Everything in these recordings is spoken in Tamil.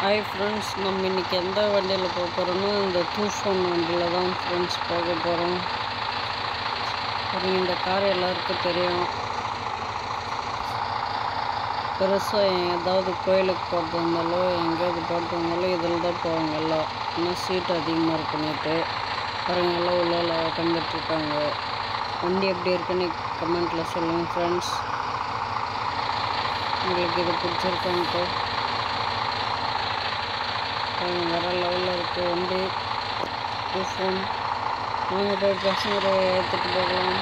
ஹாய் ஃப்ரெண்ட்ஸ் நம்ம இன்னைக்கு எந்த வண்டியில் போக போகிறோமோ இந்த தூஃபான் வண்டியில் தான் ஃப்ரெண்ட்ஸ் போக போகிறோம் இந்த கார் எல்லாருக்கும் தெரியும். பெருசாக ஏதாவது கோயிலுக்கு போகிறது இருந்தாலோ எங்கேயாவது போகிறது இருந்தாலும் இதில் தான் போவாங்க எல்லாம். இன்னும் சீட் அதிகமாக இருக்குன்னுட்டு. பாருங்க எல்லாம் உள்ள உட்காந்துட்ருக்காங்க வண்டி எப்படி இருக்குன்னு கமெண்ட்டில் சொல்லுங்கள் ஃப்ரெண்ட்ஸ் உங்களுக்கு இது பிடிச்சிருக்கான்ட்டு பாருங்க வேறு லெவலில் இருக்குது வண்டி ஃபோன் வாங்க போய் பசங்களை ஏற்றுட்டு போகலாம்.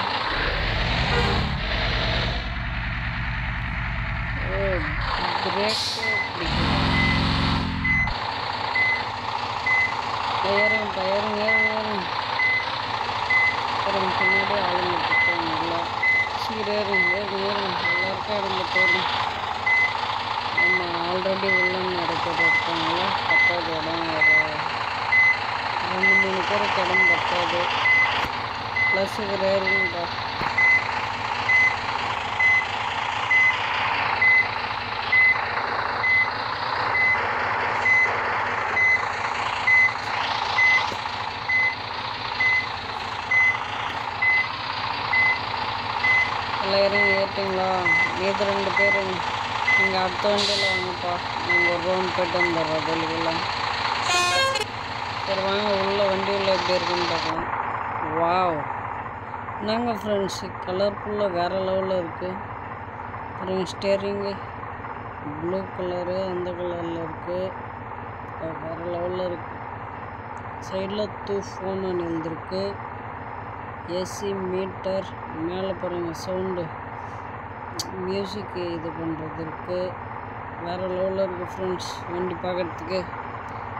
ஓ பிரேக் பிடிக்கும் ஏறும் ஏறும் ஏறும் ஏறும். பாருங்க பின்னாடி ஆளுங்க நல்லா சீரேறும் ஏறும் ஏறும் எல்லாருக்கும் இடம் போயிடும் நம்ம ஆல்ரெடி உள்ள நிறைய பேர் இருக்காங்கள பத்தாவது இடம் ஒரு ரெண்டு இடம் பத்தாது ப்ளஸ் இது ஏறுங்கப்பா எல்லாம் இறங்கி ஏற்றிங்களா மீது ரெண்டு பேர் நீங்கள் அடுத்த வண்டியில் வாங்கப்பா. நீங்கள் ஒரு ரவுண்ட் போயிட்டு வந்துடுறோம் வெளியெல்லாம் சரி வாங்க உள்ளே வண்டியில் எப்படி இருக்குன்னு பார்க்கலாம். வாவ் என்னங்க ஃப்ரெண்ட்ஸ் கலர்ஃபுல்லாக வேறு லெவலில் இருக்குது அப்புறம் ஸ்டேரிங்கு ப்ளூ கலரு அந்த கலரில் இருக்குது வேறு லெவலில் இருக்குது சைடில் டூ ஃபோன் ஒன்று எழுந்திருக்கு ஏசி மீட்டர் மேலே பாருங்கள் சவுண்டு மியூசிக்கு இது பண்ணுறது இருக்குது வேறு லெவலில் இருக்குது ஃப்ரெண்ட்ஸ் வண்டி பார்க்குறதுக்கு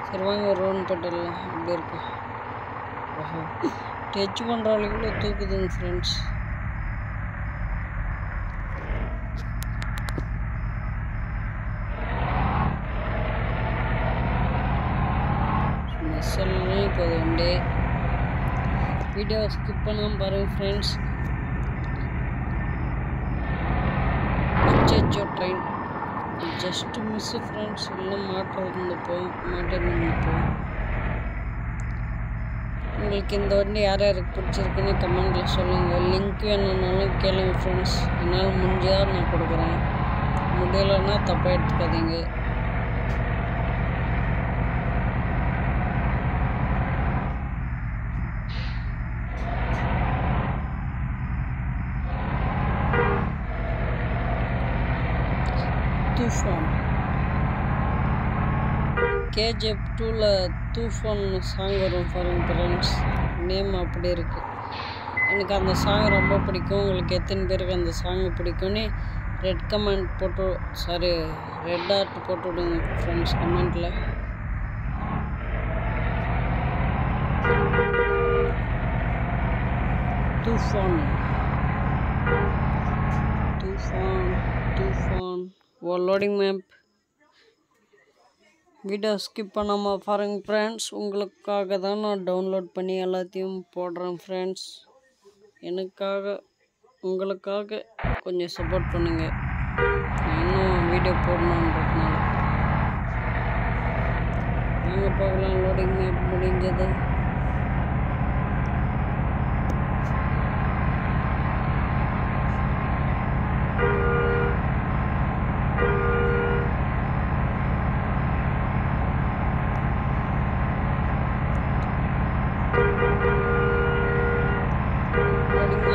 சரி வாங்க ஒரு ரவுண்ட் போட்டுடலாம் அப்படி இருக்கு. ஓஹோ. டச் கூட தூக்குதுங்க ஃப்ரெண்ட்ஸ் சொல்லணும் இப்போ உண்டு வீடியோ ஸ்கிப் பண்ணாமல் பாருங்கள் ஃப்ரெண்ட்ஸ் அச்சோ ட்ரெயின் ஜஸ்ட் மிஸ்ஸு ஃப்ரெண்ட்ஸ் இல்லை மாற்றம் இருந்தப்போ மாட்டேன் இருந்தப்போ உங்களுக்கு இந்த வண்டி யார் யாருக்கு பிடிச்சிருக்குன்னு கமெண்டில் சொல்லுங்கள் லிங்க் வேணும்னாலும் கேளுங்க ஃப்ரெண்ட்ஸ் என்னால் முடிஞ்சதாக நான் கொடுக்குறேன். முடியலைன்னா தப்பாக எடுத்துக்காதீங்க. தூஃபான் கேஜிஎஃப் டூவில் தூஃபான் சாங் வரும் பாருங்க ஃப்ரெண்ட்ஸ் நேம் அப்படி இருக்குது எனக்கு அந்த சாங் ரொம்ப பிடிக்கும் உங்களுக்கு எத்தனை பேருக்கு அந்த சாங் பிடிக்கும்னு ரெட் கமெண்ட் போட்டு சாரி ரெட் ஆர்ட் போட்டு விடுங்க ஃப்ரெண்ட்ஸ் கமெண்ட்டில் தூஃபான் தூஃபான் தூஃபான் ஓ லோடிங் மேப் வீடியோ ஸ்கிப் பண்ணாமல் பாருங்க ஃப்ரெண்ட்ஸ் உங்களுக்காக தான் நான் டவுன்லோட் பண்ணி எல்லாத்தையும் போடுறேன் ஃப்ரெண்ட்ஸ் எனக்காக உங்களுக்காக கொஞ்சம் சப்போர்ட் பண்ணுங்கள் இன்னும் வீடியோ போடணுன்றதுனால. நாங்கள் பார்க்கலாம். லோடிங் மேப் முடிஞ்சது.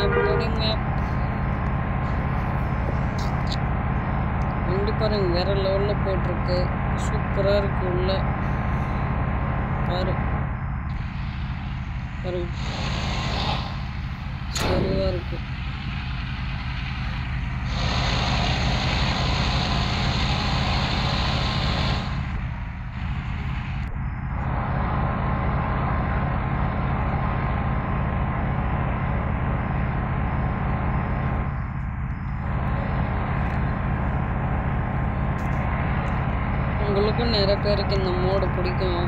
லோடிங் மேப் லோடிங் வண்டி பாருங்க வேற லெவலில் போட்டிருக்கு சூப்பராக இருக்கு உள்ள. பாரு. பாருங்க. சரிவாக இருக்கு. உங்களுக்கும் நிறைய பேருக்கு இந்த மோடு பிடிக்கும்.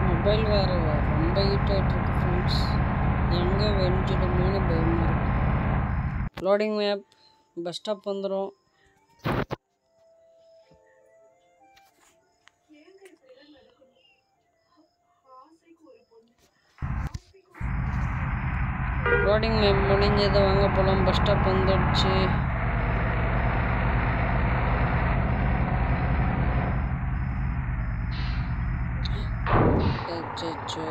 மொபைல் வேறு ரொம்ப ஹீட் ஆகிட்டு இருக்கு ஃப்ரெண்ட்ஸ் எங்கே வெடிஞ்சிடுமோன்னு பயமாக இருக்குது லோடிங் மேப் பஸ் ஸ்டாப் வந்துடும் லோடிங் மேப் முடிஞ்சது வாங்க போகலாம் பஸ் ஸ்டாப் வந்துடுச்சு அச்சோ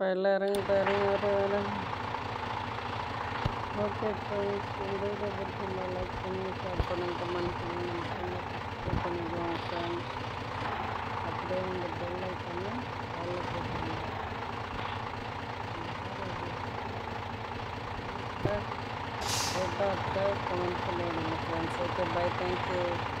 पहला रंग ओके फ्रेंड्स वीडियो को लाइक करेंगे शेयर कमेंट करेंगे अपने बेल आइकन में all comment bye thank you